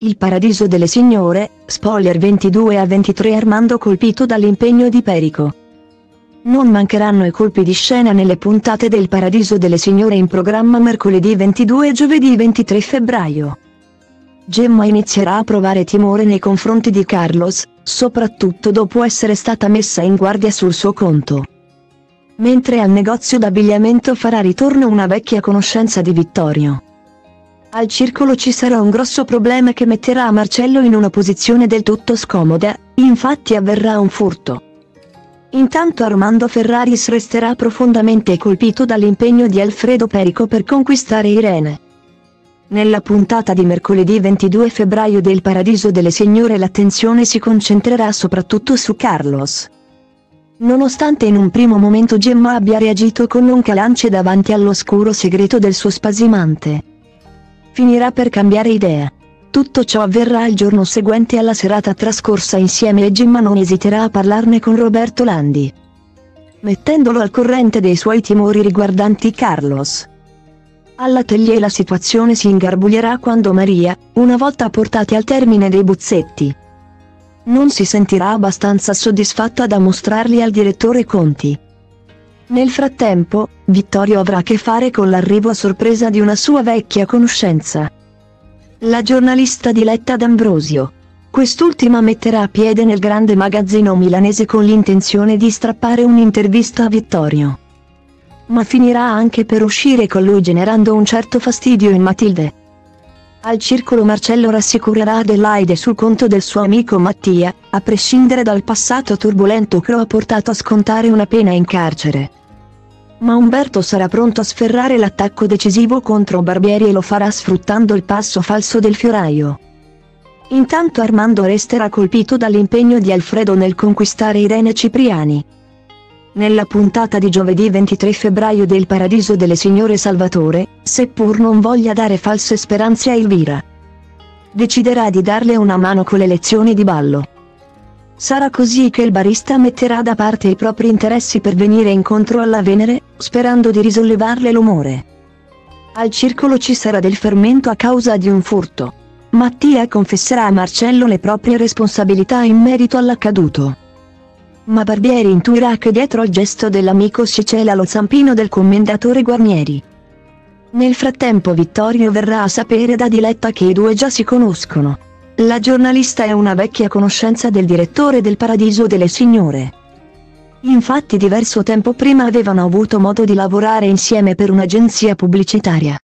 Il paradiso delle signore, spoiler 22 a 23 Armando colpito dall'impegno di Perico. Non mancheranno i colpi di scena nelle puntate del Paradiso delle Signore in programma mercoledì 22 e giovedì 23 febbraio. Gemma inizierà a provare timore nei confronti di Carlos, soprattutto dopo essere stata messa in guardia sul suo conto. Mentre al negozio d'abbigliamento farà ritorno una vecchia conoscenza di Vittorio. Al circolo ci sarà un grosso problema che metterà Marcello in una posizione del tutto scomoda, infatti avverrà un furto. Intanto Armando Ferraris resterà profondamente colpito dall'impegno di Alfredo Perico per conquistare Irene. Nella puntata di mercoledì 22 febbraio del Paradiso delle Signore l'attenzione si concentrerà soprattutto su Carlos. Nonostante in un primo momento Gemma abbia reagito con nonchalance davanti all'oscuro segreto del suo spasimante, finirà per cambiare idea. Tutto ciò avverrà il giorno seguente alla serata trascorsa insieme e Gemma non esiterà a parlarne con Roberto Landi, mettendolo al corrente dei suoi timori riguardanti Carlos. All'atelier la situazione si ingarbuglierà quando Maria, una volta portati al termine dei bozzetti, non si sentirà abbastanza soddisfatta da mostrarli al direttore Conti. Nel frattempo, Vittorio avrà a che fare con l'arrivo a sorpresa di una sua vecchia conoscenza. La giornalista Diletta D'Ambrosio. Quest'ultima metterà piede nel grande magazzino milanese con l'intenzione di strappare un'intervista a Vittorio ma finirà anche per uscire con lui generando un certo fastidio in Matilde. Al circolo Marcello rassicurerà Adelaide sul conto del suo amico Mattia, a prescindere dal passato turbolento che lo ha portato a scontare una pena in carcere. Ma Umberto sarà pronto a sferrare l'attacco decisivo contro Barbieri e lo farà sfruttando il passo falso del fioraio. Intanto Armando resterà colpito dall'impegno di Alfredo nel conquistare Irene Cipriani. Nella puntata di giovedì 23 febbraio del Paradiso delle Signore Salvatore, seppur non voglia dare false speranze a Elvira, deciderà di darle una mano con le lezioni di ballo. Sarà così che il barista metterà da parte i propri interessi per venire incontro alla Venere, sperando di risollevarle l'umore. Al circolo ci sarà del fermento a causa di un furto. Mattia confesserà a Marcello le proprie responsabilità in merito all'accaduto ma Barbieri intuirà che dietro al gesto dell'amico si cela lo zampino del commendatore Guarnieri. Nel frattempo Vittorio verrà a sapere da Diletta che i due già si conoscono. La giornalista è una vecchia conoscenza del direttore del Paradiso delle Signore. Infatti diverso tempo prima avevano avuto modo di lavorare insieme per un'agenzia pubblicitaria.